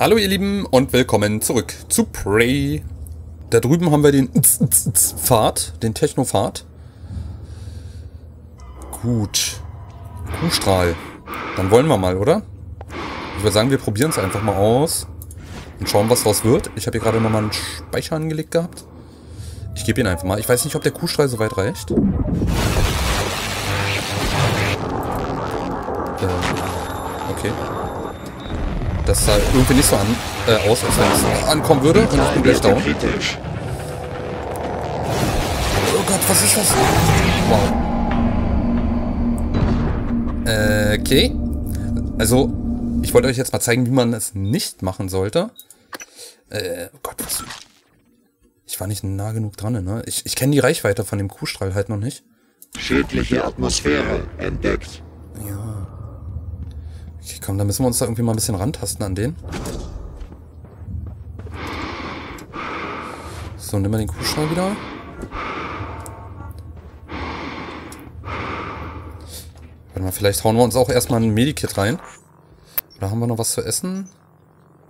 Hallo ihr Lieben und willkommen zurück zu Prey. Da drüben haben wir den Pfad, den Techno-Pfad. Gut. Kuhstrahl. Dann wollen wir mal, oder? Ich würde sagen, wir probieren es einfach mal aus. Und schauen, was daraus wird. Ich habe hier gerade nochmal einen Speicher angelegt gehabt. Ich gebe ihn einfach mal. Ich weiß nicht, ob der Kuhstrahl so weit reicht. Äh, okay. Das sah irgendwie nicht so an, äh, aus, als wenn es ankommen würde. Und ich bin gleich down. Oh Gott, was ist das? Wow. Äh, okay. Also, ich wollte euch jetzt mal zeigen, wie man es nicht machen sollte. Äh, oh Gott, was... Ich war nicht nah genug dran, ne? Ich, ich kenne die Reichweite von dem Kuhstrahl halt noch nicht. Schädliche Atmosphäre entdeckt. Ja. Okay, komm, dann müssen wir uns da irgendwie mal ein bisschen rantasten an den. So, nimm mal den Kuhstrahl wieder. Warte mal, vielleicht hauen wir uns auch erstmal ein Medikit rein. Oder haben wir noch was zu essen?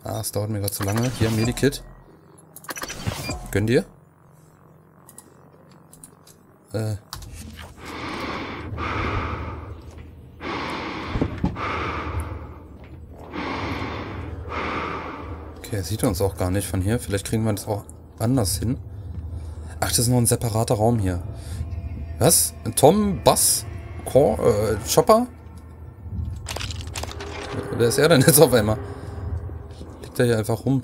Ah, es dauert mir gerade zu lange. Hier, Medikit. Gönn dir. Äh, Okay, er sieht uns auch gar nicht von hier. Vielleicht kriegen wir das auch anders hin. Ach, das ist noch ein separater Raum hier. Was? Tom, Bass, Cor, äh, Chopper? Wer ist er denn jetzt auf einmal? Liegt er hier einfach rum?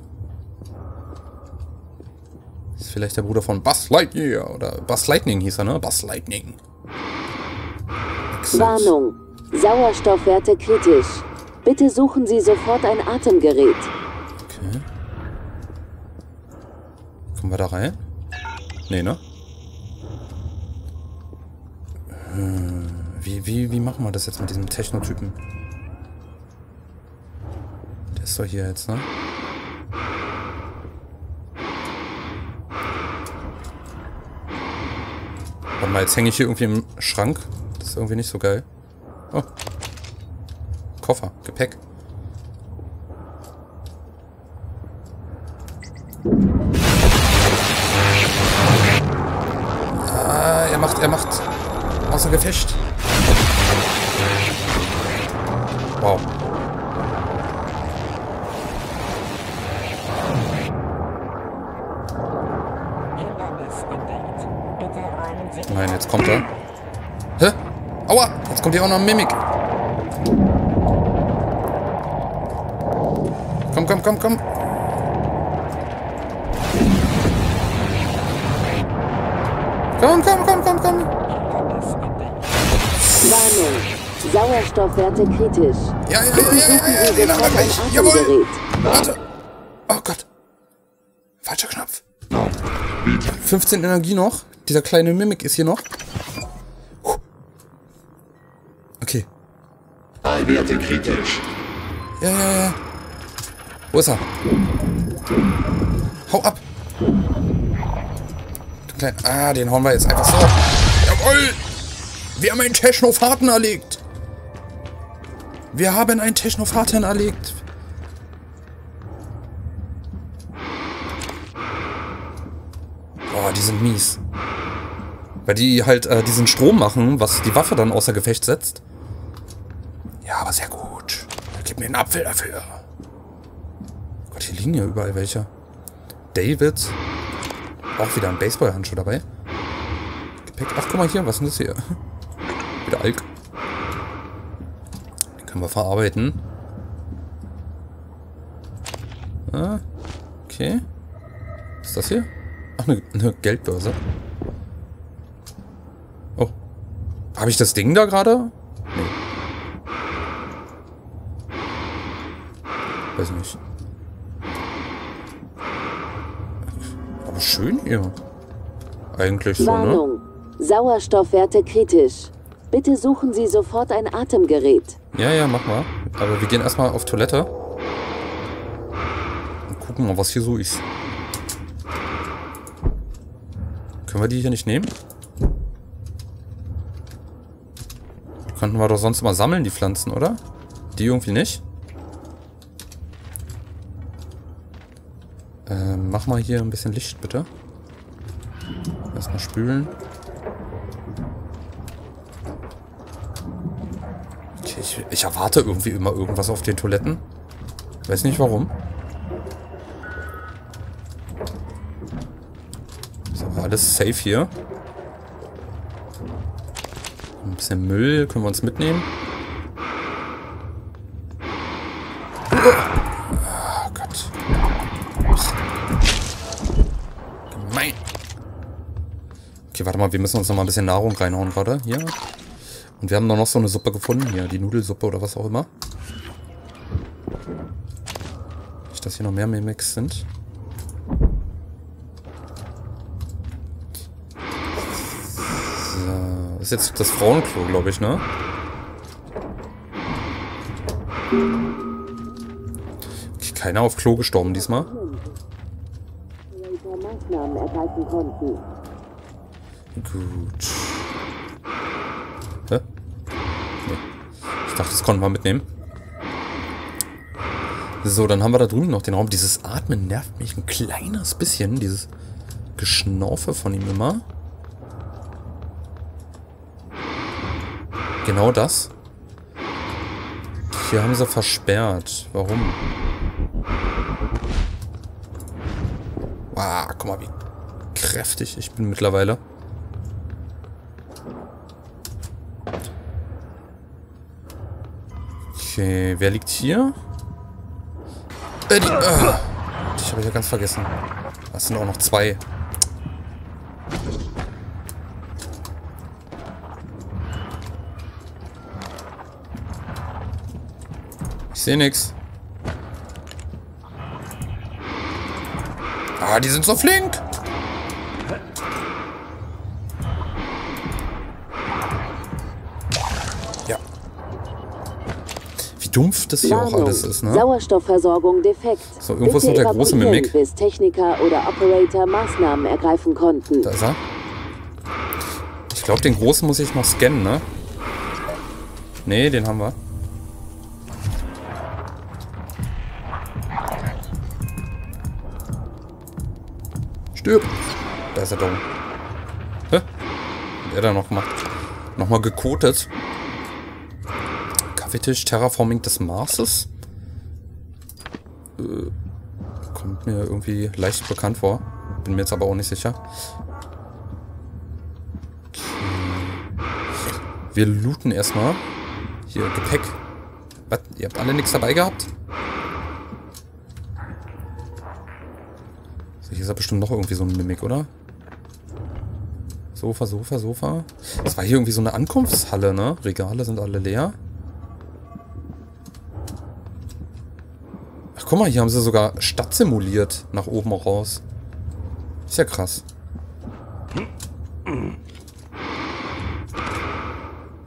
Ist vielleicht der Bruder von Buzz Lightyear oder Buzz Lightning hieß er, ne? Buzz Lightning. Exit. Warnung. Sauerstoffwerte kritisch. Bitte suchen Sie sofort ein Atemgerät. Okay. Kommen wir da rein? Nee, ne? Hm, Wie, wie, wie machen wir das jetzt mit diesem Technotypen? Der ist doch hier jetzt, ne? Warte mal, jetzt hänge ich hier irgendwie im Schrank. Das ist irgendwie nicht so geil. Oh. Koffer, Gepäck. Ah, er macht, er macht außer Gefecht. Wow. Nein, jetzt kommt er. Hä? Aua! Jetzt kommt hier auch noch ein Mimik. Komm, komm, komm, komm. Komm, komm, komm, komm, komm. Warnung. Sauerstoffwerte kritisch. Ja, ja, ja, ja, ja, Sie den haben wir sofort ein gleich. Jawohl. Warte. Oh Gott. Falscher Knopf. 15 Energie noch. Dieser kleine Mimik ist hier noch. Okay. Werte kritisch. Ja, ja, ja. Wo ist er? Hau ab. Du klein. Ah, den hauen wir jetzt einfach so. Jawohl. Wir haben einen Technophaten erlegt. Wir haben einen Technophaten erlegt. Boah, die sind mies. Weil die halt äh, diesen Strom machen, was die Waffe dann außer Gefecht setzt. Ja, aber sehr gut. Gib mir einen Apfel dafür. Gott, hier liegen ja überall welche. David. Auch wieder ein Baseballhandschuh dabei. Gepäck. Ach, guck mal hier, was ist das hier? Wieder Alk. Den können wir verarbeiten. Ah, okay. Was ist das hier? Ach, eine, eine Geldbörse. Oh. Habe ich das Ding da gerade? Nee. Weiß nicht. Schön hier. Eigentlich so, ne? Warnung. Sauerstoffwerte kritisch. Bitte suchen Sie sofort ein Atemgerät. Ja, ja, mach mal. Aber wir gehen erstmal auf Toilette. Und gucken mal, was hier so ist. Können wir die hier nicht nehmen? Die könnten wir doch sonst mal sammeln, die Pflanzen, oder? Die irgendwie nicht? Ähm, mach mal hier ein bisschen Licht, bitte. Erstmal spülen. Ich, ich erwarte irgendwie immer irgendwas auf den Toiletten. Weiß nicht warum. So, alles safe hier. Ein bisschen Müll können wir uns mitnehmen. Warte mal, wir müssen uns noch mal ein bisschen Nahrung reinhauen gerade. Hier. Und wir haben noch so eine Suppe gefunden. Hier, die Nudelsuppe oder was auch immer. Nicht, dass hier noch mehr Mimics sind. So, ist jetzt das Frauenklo, glaube ich, ne? Okay, keiner auf Klo gestorben diesmal. Maßnahmen ergreifen konnten. Gut. Hä? Nee. Ich dachte, das konnten wir mitnehmen. So, dann haben wir da drüben noch den Raum. Dieses Atmen nervt mich ein kleines bisschen. Dieses Geschnaufe von ihm immer. Genau das. Hier haben sie versperrt. Warum? Wow, guck mal, wie kräftig ich bin mittlerweile. Okay, wer liegt hier? Äh, die, äh, ich habe ja ganz vergessen. Das sind auch noch zwei. Ich sehe nichts. Ah, die sind so flink. Dumpf das hier auch Warnung. alles ist, ne? Sauerstoffversorgung defekt. So, irgendwo ist noch der große Mimik. bis Techniker oder Operator Maßnahmen ergreifen konnten. Da ist er. Ich glaube, den großen muss ich noch scannen, ne? Nee, den haben wir. Stirb! Da ist er dumm. Hä? Hat er da noch gemacht? Nochmal gekotet. Kaffeetisch Terraforming des Marses? Äh, kommt mir irgendwie leicht bekannt vor. Bin mir jetzt aber auch nicht sicher. Wir looten erstmal. Hier, Gepäck. Was? Ihr habt alle nichts dabei gehabt? So, hier ist ja bestimmt noch irgendwie so ein Mimik, oder? Sofa, Sofa, Sofa. Das war hier irgendwie so eine Ankunftshalle, ne? Regale sind alle leer. Ach, guck mal, hier haben sie sogar Stadt simuliert. Nach oben raus. Ist ja krass.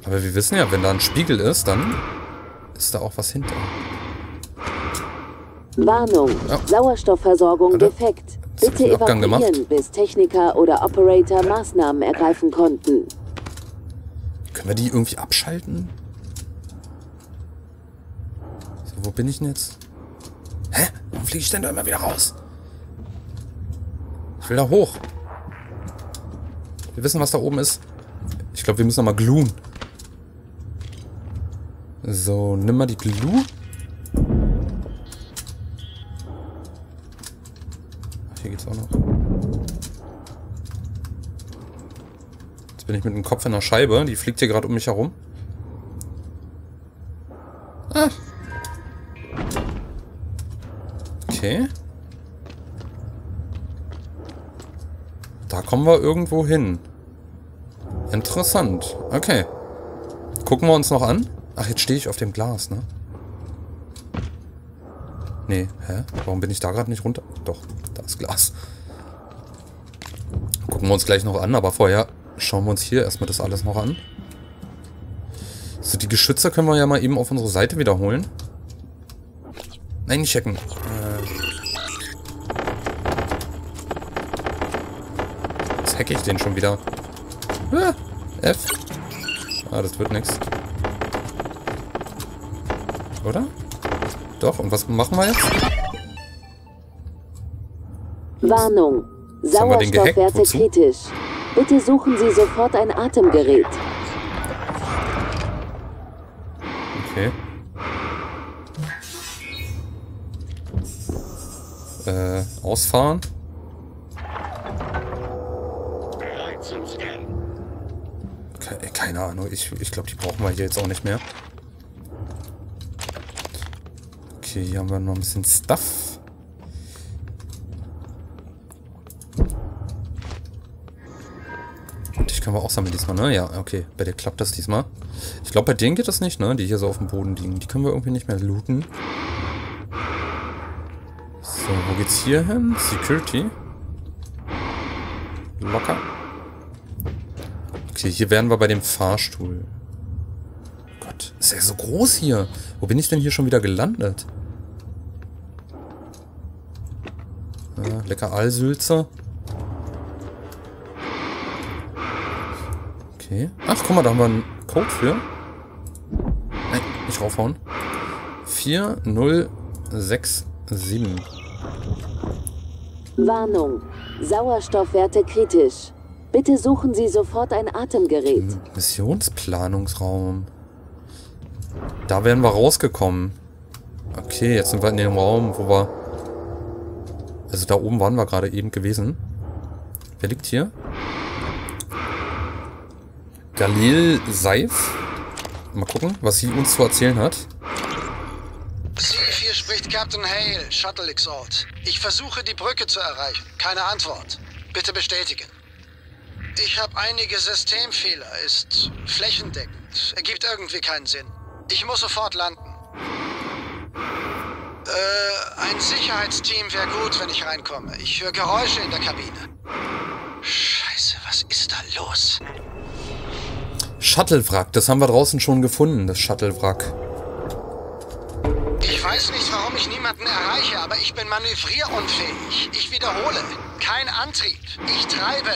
Aber wir wissen ja, wenn da ein Spiegel ist, dann ist da auch was hinter. Warnung. Ja. Sauerstoffversorgung Warte. defekt. Ich Bitte evakuieren, gemacht. bis Techniker oder Operator Maßnahmen ergreifen konnten. Können wir die irgendwie abschalten? So, wo bin ich denn jetzt? Fliege ich denn da immer wieder raus? Ich will da hoch. Wir wissen, was da oben ist. Ich glaube, wir müssen nochmal gluen. So, nimm mal die Glue. Ach, Hier geht's auch noch. Jetzt bin ich mit dem Kopf in der Scheibe. Die fliegt hier gerade um mich herum. Okay. Da kommen wir irgendwo hin. Interessant. Okay. Gucken wir uns noch an. Ach, jetzt stehe ich auf dem Glas, ne? Nee, hä? Warum bin ich da gerade nicht runter? Doch, da ist Glas. Gucken wir uns gleich noch an, aber vorher schauen wir uns hier erstmal das alles noch an. So, die Geschütze können wir ja mal eben auf unsere Seite wiederholen. Nein, checken. Jetzt hacke ich den schon wieder. Ah, F. Ah, das wird nix. Oder? Doch, und was machen wir jetzt? Warnung. Sauerstoffwerte kritisch. Bitte suchen Sie sofort ein Atemgerät. Okay. Äh, ausfahren. Ke keine Ahnung, ich, ich glaube, die brauchen wir hier jetzt auch nicht mehr. Okay, hier haben wir noch ein bisschen Stuff. Und dich können wir auch sammeln diesmal, ne? Ja, okay. Bei dir klappt das diesmal. Ich glaube, bei denen geht das nicht, ne? Die hier so auf dem Boden liegen. Die können wir irgendwie nicht mehr looten. So, wo geht's hier hin? Security. Locker. Okay, hier wären wir bei dem Fahrstuhl. Gott, ist ja so groß hier. Wo bin ich denn hier schon wieder gelandet? Ah, lecker Aalsülze. Okay. Ach, guck mal, da haben wir einen Code für. Nein, nicht raufhauen. 4067. Warnung. Sauerstoffwerte kritisch. Bitte suchen Sie sofort ein Atemgerät. Missionsplanungsraum. Da wären wir rausgekommen. Okay, jetzt sind wir in dem Raum, wo wir... Also da oben waren wir gerade eben gewesen. Wer liegt hier? Galil Seif. Mal gucken, was sie uns zu erzählen hat. C4 spricht Captain Hale, Shuttle Exalt. Ich versuche, die Brücke zu erreichen. Keine Antwort. Bitte bestätigen. Ich habe einige Systemfehler. Ist flächendeckend. Ergibt irgendwie keinen Sinn. Ich muss sofort landen. Äh, ein Sicherheitsteam wäre gut, wenn ich reinkomme. Ich höre Geräusche in der Kabine. Scheiße, was ist da los? Shuttle-Wrack, das haben wir draußen schon gefunden, das Shuttle-Wrack. Ich weiß nicht, warum ich niemanden erreiche, aber ich bin manövrierunfähig. Ich wiederhole. Kein Antrieb. Ich treibe.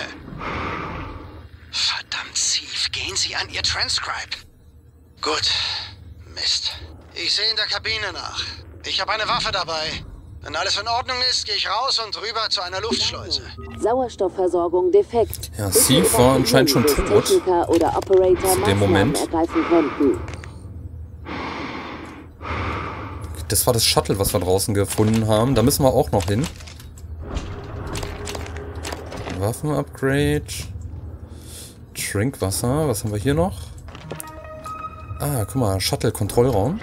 Verdammt, Steve. Gehen Sie an Ihr Transcribe. Gut. Mist. Ich sehe in der Kabine nach. Ich habe eine Waffe dabei. Wenn alles in Ordnung ist, gehe ich raus und rüber zu einer Luftschleuse. Sauerstoffversorgung defekt. Ja, Steve war anscheinend schon tot. Techniker oder Operator Zu dem Moment. Das war das Shuttle, was wir draußen gefunden haben. Da müssen wir auch noch hin. Waffen-Upgrade. Trinkwasser. Was haben wir hier noch? Ah, guck mal. Shuttle-Kontrollraum.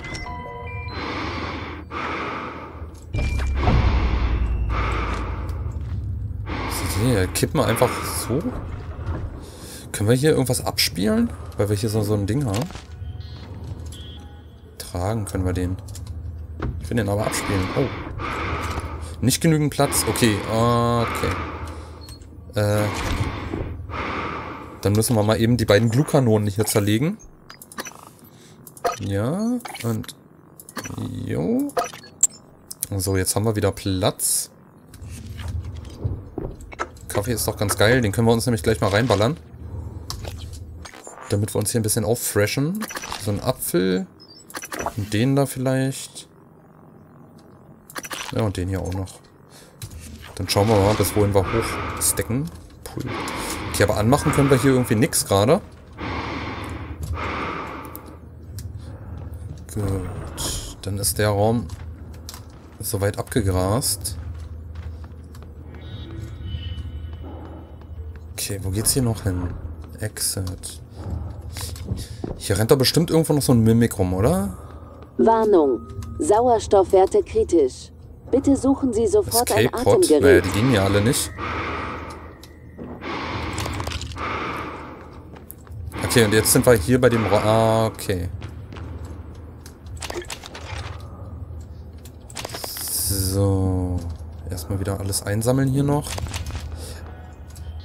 Hier, kippen wir einfach so. Können wir hier irgendwas abspielen? Weil wir hier so, so ein Ding haben. Tragen können wir den. Ich will den aber abspielen. Oh. Nicht genügend Platz. Okay, okay. Äh. Dann müssen wir mal eben die beiden Glukanonen hier zerlegen. Ja, und... Jo. So, jetzt haben wir wieder Platz. Kaffee ist doch ganz geil. Den können wir uns nämlich gleich mal reinballern. Damit wir uns hier ein bisschen auffreshen. So ein Apfel. Und den da vielleicht. Ja, und den hier auch noch. Dann schauen wir mal, bis wohin wir hochstecken. Pull. Okay, aber anmachen können wir hier irgendwie nichts gerade. Gut. Dann ist der Raum soweit abgegrast. Okay, wo geht's hier noch hin? Exit. Hier rennt doch bestimmt irgendwo noch so ein Mimik rum, oder? Warnung. Sauerstoffwerte kritisch. Bitte suchen Sie sofort ein Escape? Naja, Atemgerät. die gingen ja alle nicht. Okay, und jetzt sind wir hier bei dem Ra Ah, okay. So. Erstmal wieder alles einsammeln hier noch.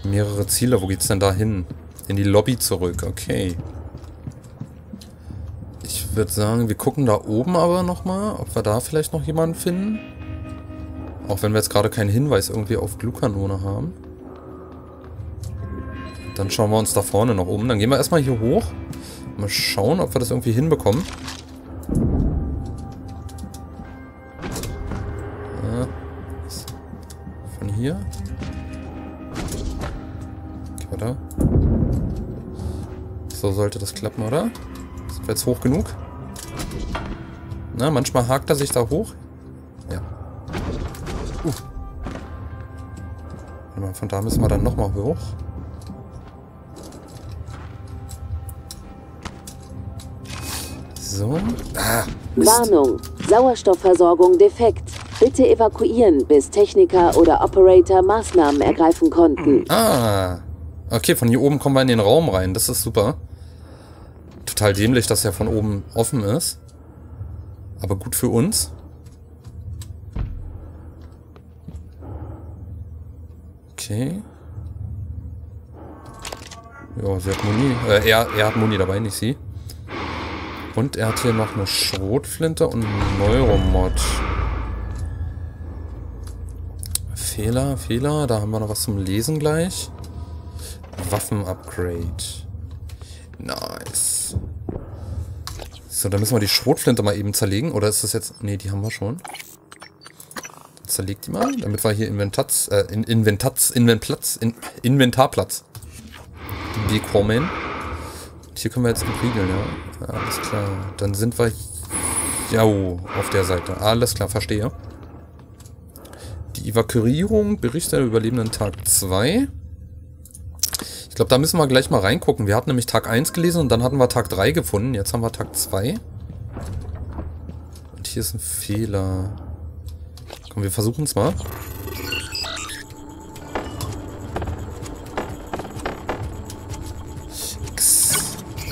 Mehrere Ziele. Wo geht's denn da hin? In die Lobby zurück. Okay. Ich würde sagen, wir gucken da oben aber nochmal, ob wir da vielleicht noch jemanden finden. Auch wenn wir jetzt gerade keinen Hinweis irgendwie auf Glukanone haben. Dann schauen wir uns da vorne noch um. Dann gehen wir erstmal hier hoch. Mal schauen, ob wir das irgendwie hinbekommen. Von hier. Warte. So sollte das klappen, oder? Sind wir jetzt hoch genug? Na, manchmal hakt er sich da hoch. Ja. Uh. Von da müssen wir dann nochmal hoch. So. Ah. Warnung. Sauerstoffversorgung defekt. Bitte evakuieren, bis Techniker oder Operator Maßnahmen ergreifen konnten. Ah. Okay, von hier oben kommen wir in den Raum rein. Das ist super. Total dämlich, dass er von oben offen ist. Aber gut für uns. Okay. Ja, sie hat Muni. Äh, er, er hat Muni dabei, nicht sie. Und er hat hier noch eine Schrotflinte und einen Neuromod. Fehler, Fehler. Da haben wir noch was zum Lesen gleich. Waffen-Upgrade. Nice. So, dann müssen wir die Schrotflinte mal eben zerlegen. Oder ist das jetzt... Ne, die haben wir schon. Zerlegt die mal, damit wir hier Inventats... Äh, in, Inventats... Inventplatz... In, Inventarplatz bekommen. Hier können wir jetzt entriegeln, ja. ja. Alles klar. Dann sind wir... Ja, auf der Seite. Alles klar, verstehe. Die Evakuierung, Bericht der Überlebenden Tag 2. Ich glaube, da müssen wir gleich mal reingucken. Wir hatten nämlich Tag 1 gelesen und dann hatten wir Tag 3 gefunden. Jetzt haben wir Tag 2. Und hier ist ein Fehler. Komm, wir versuchen es mal.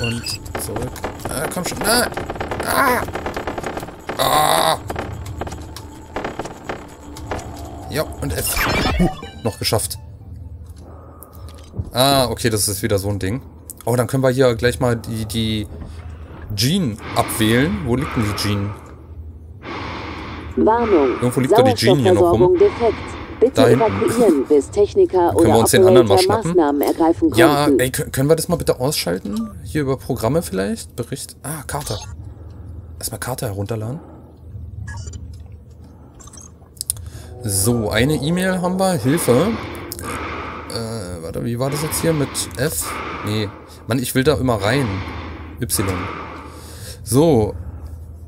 Und zurück. Ah, komm schon. Ah. Ah. Ah. Ja, und F. Huh, noch geschafft. Ah, okay, das ist wieder so ein Ding. Oh, dann können wir hier gleich mal die, die Jean abwählen. Wo liegt denn die Jean? Warnung. Irgendwo liegt doch die Jean hier noch rum. Defekt. Bitte Da hinten. evakuieren, bis Techniker Können oder wir uns den anderen mal schnappen? Maßnahmen ergreifen konnten. Ja, ey, kö- können wir das mal bitte ausschalten? Hier über Programme vielleicht? Bericht. Ah, Karte. Erstmal Karte herunterladen. So, eine E-Mail haben wir. Hilfe. Äh, warte, wie war das jetzt hier mit F? Nee. Mann, ich will da immer rein. Y. So.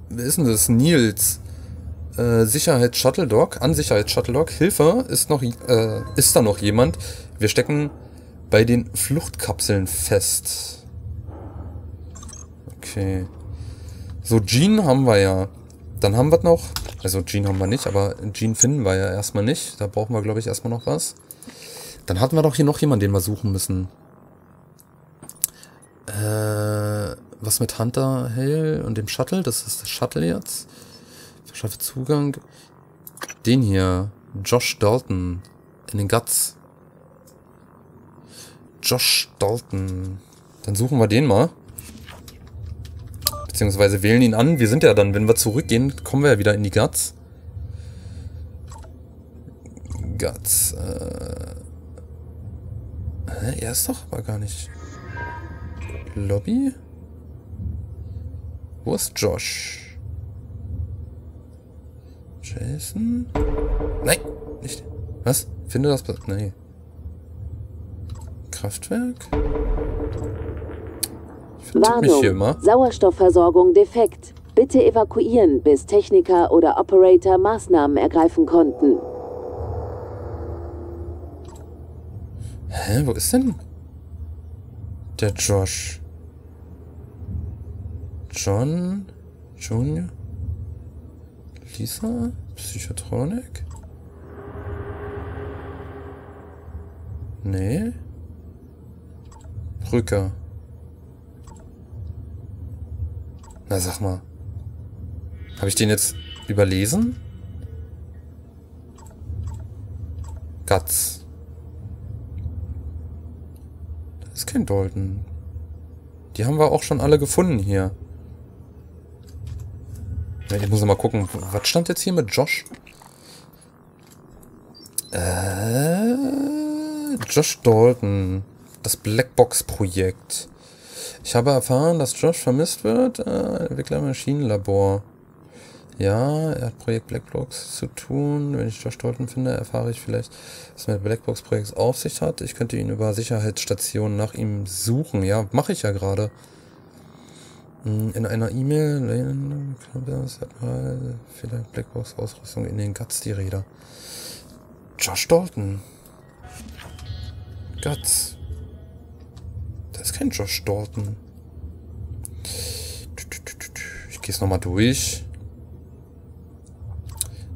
Wer ist denn das? Nils. Äh, Sicherheit Shuttle Dog. An Sicherheit Shuttle Dog. Hilfe. Ist noch, äh, ist da noch jemand? Wir stecken bei den Fluchtkapseln fest. Okay. So, Jean haben wir ja. Dann haben wir noch. Also Jean haben wir nicht, aber Jean finden wir ja erstmal nicht. Da brauchen wir, glaube ich, erstmal noch was. Dann hatten wir doch hier noch jemanden, den wir suchen müssen. Äh, was mit Hunter Hale und dem Shuttle? Das ist das Shuttle jetzt. Verschaffe Zugang. Den hier. Josh Dalton. In den Guts. Josh Dalton. Dann suchen wir den mal. Beziehungsweise wählen ihn an. Wir sind ja dann, wenn wir zurückgehen, kommen wir ja wieder in die Guts. Guts. Äh. Hä? Er ist doch aber gar nicht. Lobby? Wo ist Josh? Jason? Nein, nicht. Was? Finde das. Nee. Kraftwerk? Ich mich hier Warnung. immer. Sauerstoffversorgung defekt. Bitte evakuieren, bis Techniker oder Operator Maßnahmen ergreifen konnten. Hä, wo ist denn der Josh? John? Junior? Lisa? Psychotronik? Nee. Brücker. Na sag mal. Habe ich den jetzt überlesen? Guts. Das ist kein Dalton. Die haben wir auch schon alle gefunden hier. Ich muss mal gucken. Was stand jetzt hier mit Josh? Äh, Josh Dalton. Das Blackbox-Projekt. Ich habe erfahren, dass Josh vermisst wird. Äh, Entwickler Maschinenlabor. Ja, er hat Projekt Blackbox zu tun. Wenn ich Josh Dalton finde, erfahre ich vielleicht, was mit Blackbox-Projekts auf sich hat. Ich könnte ihn über Sicherheitsstationen nach ihm suchen. Ja, mache ich ja gerade. Hm, In einer E-Mail, das hat mal vielleicht Blackbox-Ausrüstung in den Guts, die Räder. Josh Dalton. Guts. Da ist kein Josh Dalton. Ich gehe es nochmal durch.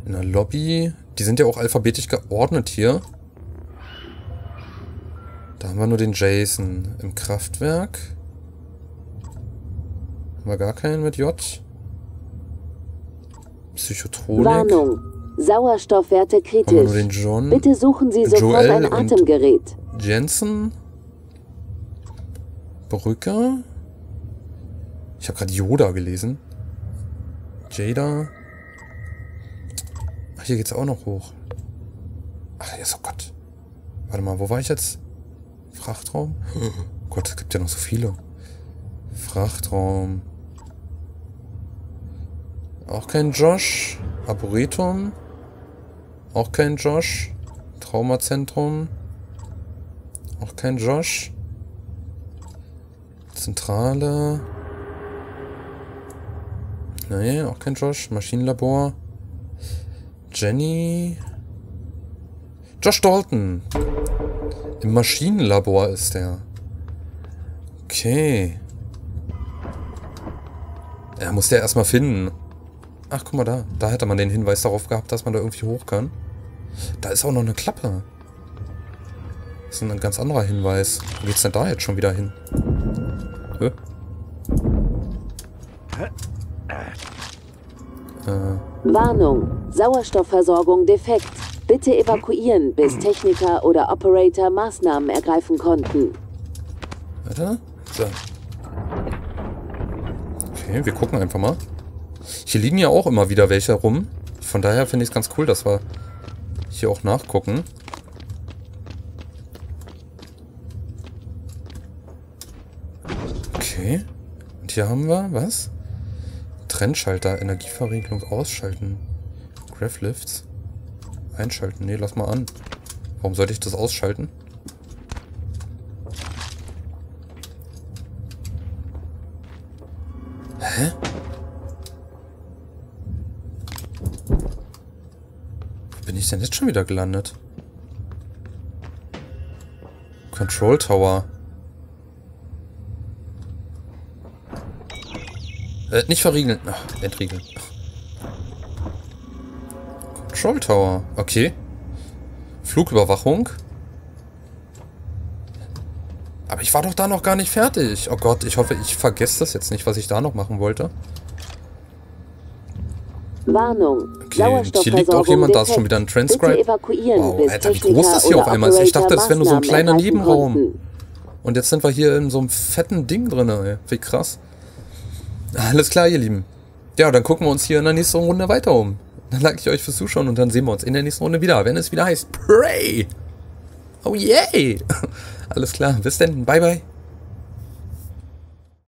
In der Lobby. Die sind ja auch alphabetisch geordnet hier. Da haben wir nur den Jason. Im Kraftwerk. Wir gar keinen mit J. Psychotronik. Warnung. Sauerstoffwerte nur den kritisch. John. Bitte suchen Sie sofort Joel ein Atemgerät. Jensen. Brücker. Ich habe gerade Yoda gelesen. Jada. Ach, hier geht's auch noch hoch. Ach, jetzt, oh Gott. Warte mal, wo war ich jetzt? Frachtraum? Oh Gott, es gibt ja noch so viele. Frachtraum. Auch kein Josh. Arboretum. Auch kein Josh. Traumazentrum. Auch kein Josh. Zentrale. Nee, auch kein Josh. Maschinenlabor. Jenny. Josh Dalton. Im Maschinenlabor ist der. Okay. Er muss der erstmal finden. Ach, guck mal da. Da hätte man den Hinweis darauf gehabt, dass man da irgendwie hoch kann. Da ist auch noch eine Klappe. Das ist ein ganz anderer Hinweis. Wo geht's denn da jetzt schon wieder hin? Hä? Äh, Warnung. Sauerstoffversorgung defekt. Bitte evakuieren, bis Techniker oder Operator Maßnahmen ergreifen konnten. warte. So. Okay, wir gucken einfach mal. Hier liegen ja auch immer wieder welche rum. Von daher finde ich es ganz cool, dass wir hier auch nachgucken. Okay. Und hier haben wir, was? Trennschalter, Energieverriegelung ausschalten. Graphlifts. Einschalten. Nee, lass mal an. Warum sollte ich das ausschalten? Ich denn jetzt schon wieder gelandet? Control Tower. Äh, nicht verriegeln. Ach, entriegeln. Control Tower. Okay. Flugüberwachung. Aber ich war doch da noch gar nicht fertig. Oh Gott, ich hoffe, ich vergesse das jetzt nicht, was ich da noch machen wollte. Warnung. Okay, hier liegt auch jemand, da ist schon wieder ein Transcribe. Wow, Alter, wie groß das hier auf einmal ist. Ich dachte, das wäre nur so ein kleiner Nebenraum. Und jetzt sind wir hier in so einem fetten Ding drin, ey. Wie krass. Alles klar, ihr Lieben. Ja, dann gucken wir uns hier in der nächsten Runde weiter um. Dann danke ich euch fürs Zuschauen und dann sehen wir uns in der nächsten Runde wieder, wenn es wieder heißt Pray. Oh yay! Alles klar, bis dann. Bye, bye.